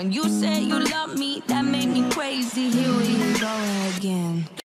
When you said you love me, that made me crazy. Here we go again.